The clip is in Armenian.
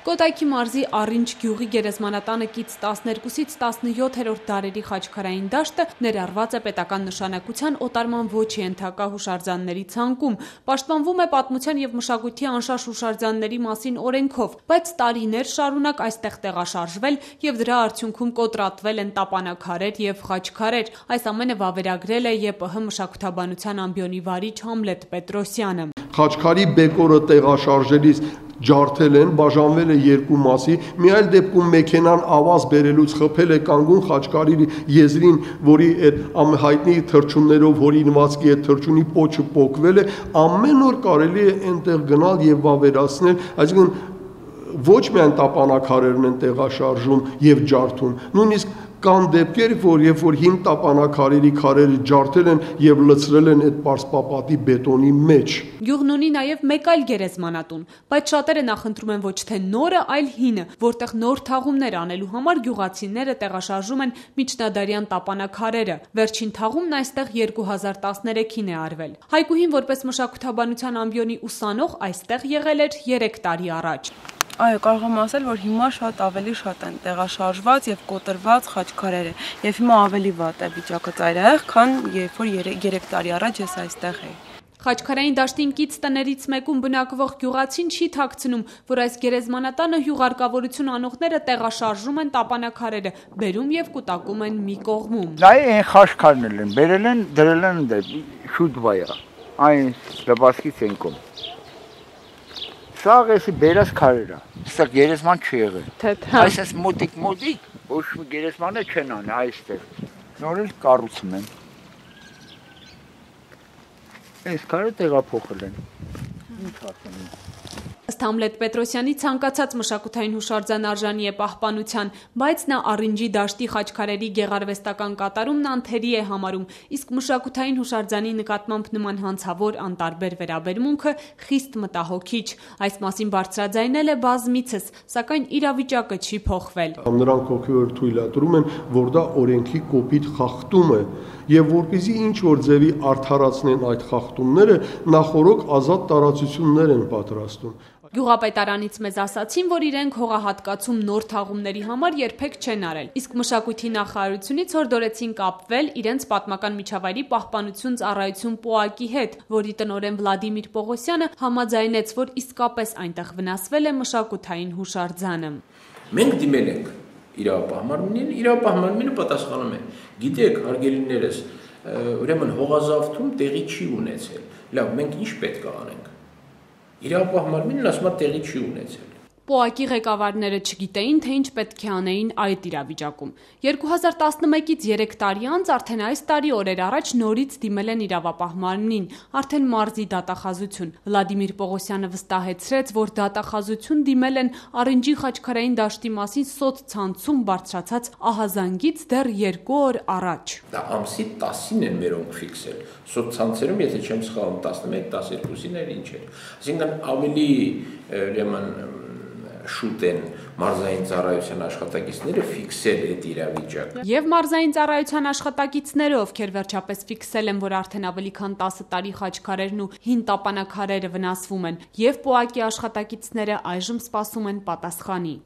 Կոտայքի մարզի Առինջ գյուղի գերեզմանատանը կից 12-ից 17-րդ դարերի խաչքարային դաշտը ներառված է պետական նշանակության օտարման ոչ ենթակա հուշարձանների ցանկում։ Պաշտպանվում է պատմության եւ մշակույթի անշարժ հուշարձանների մասին օրենքով, բայց տարիներ շարունակ այստեղ տեղաշարժվել եւ դրա արդյունքում կոտրատվել են տապանակարեր եւ խաչքարեր։ Այս ամենը վավերագրել է ԵՊՀ մշակութաբանության ամբիոնի վարիչ Համլետ Պետրոսյանը։ Խաչքարի բեկորը տեղաշարժելիս ջարդել են, բաժանվել է երկու մասի, մի այլ դեպքում մեքենան ավազ բերելուց խփել է կանգուն խաչկարի եզրին, որի այդ ամհայտնի թրջուններով հորինվածքի այդ թրջունի պոչը պոկվել է, ամեն օր կարելի է այնտեղ գնալ եւ վավերացնել, այսինքն ոչ միայն տապանակարերն են տեղաշարժում եւ ջարդում, նույնիսկ Կան դեպքեր, որ երբ որ հին տապանակարերի քարերը ջարդել են եւ լցրել են այդ պարսպապատի բետոնի մեջ։ Գյուղն ունի նաեւ մեկ այլ գերեզմանատուն, բայց շատերը նախընտրում են ոչ թե նորը, այլ հինը, որտեղ նոր թաղումներ անելու համար գյուղացիները տեղաշարժում են միջնադարյան տապանակարերը։ Վերջին թաղումն այստեղ 2013-ին է արվել։ Հայկուհին որպես մշակութաբանության ամբիոնի ուսանող այստեղ եղել էր 3 տարի առաջ։ Այո, կարող եմ ասել, որ հիմա շատ ավելի շատ են տեղաշարժված եւ կոտրված խաչքարերը։ Եվ հիմա ավելի վատ է վիճակը ծայրահեղ, քան երբ որ 3 տարի առաջ ես այստեղ էի։ Խաչքարային դաշտին կից տներից մեկում բնակվող գյուղացին չի թաքցնում, որ այս գերեզմանատանը հյուղարկավորություն անողները տեղաշարժում են տապանակարերը, բերում եւ կուտակում են մի կողմում։ Դա այն խաչքարն են, բերել են, դրել են դեպ շուտ վայա։ Այն դպասկից են կոմ։ Սաղ էսի բերած քարերա։ Սա գերեզման չի եղել։ Այս էս մոտիկ մոտիկ ոչ մի գերեզմանը չեն անի այստեղ։ Նորից կառուցում են։ Այս քարը տեղափոխել են։ Ինչ ասեմ։ Ըստ Համլետ Պետրոսյանի ցանկացած մշակութային հուշարձան արժանի է պահպանության, բայց նա Առինջի դաշտի խաչքարերի գեղարվեստական կատարումն անթերի է համարում, իսկ մշակութային հուշարձանի նկատմամբ նման հանցավոր անտարբեր վերաբերմունքը խիստ մտահոգիչ։ Այս մասին բարձրաձայնել է բազմիցս, սակայն իրավիճակը չի փոխվել։ Նրանք ովքեր թույլատրում են, որ դա օրենքի կոպիտ խախտում է, եւ որpիսի ինչ որ ձևի արդարացնեն այդ խախտումները, նախորոք ազատ տարածություններ են պատրաստում։ Գյուղապետարանից մեզ ասացին, որ իրենք հողահատկացում նոր թաղումների համար երբեք չեն արել։ Իսկ մշակույթի նախարարությունից հորդորեցին կապվել իրենց պատմական միջավայրի պահպանություն ծառայություն ՊՕԱԿ-ի հետ, որի տնօրեն Վլադիմիր Պողոսյանը համաձայնեց, որ իսկապես այնտեղ վնասվել է մշակութային հուշարձանը։ Մենք դիմել ենք իրավապահմանին, իրավապահմանինը պատասխանում է. Գիտեք, հարգելիներս, ուրեմն հողազավթում տեղի չի ունեցել։ Լավ, մենք ինչ պետք է անենք իրավապահմանին ասում է տեղի չի ունեցել։ ՊՕԱԿ-ի ղեկավարները չգիտեին, թե ինչ պետք է անեին այդ իրավիճակում։ 2011-ից 3 տարի անց արդեն այս տարի օրեր առաջ նորից դիմել են իրավապահմանին, արդեն մարզի դատախազություն։ Վլադիմիր Պողոսյանը վստահեցրեց, որ դատախազություն դիմել են Արենջի խաչքարային դաշտի մասին սոցցանցում բարձրացած ահազանգից դեռ 2 օր առաջ։ Դա ամսի 10-ին են մերոնք ֆիքսել։ Սոցցանցերում, եթե չեմ սխալվում, 11-12-ին էր ինչ էր։ Այսինքն ավելի ուրեմն շուտ են մարզային ծառայության աշխատակիցները ֆիքսել այդ իրավիճակը։ Եվ մարզային ծառայության աշխատակիցները, ովքեր վերջապես ֆիքսել են, որ արդեն ավելի քան 10 տարի խաչքարերն ու հին տապանակարերը վնասվում են, եւ ՊՕԱԿ-ի աշխատակիցները այժմ սպասում են պատասխանի։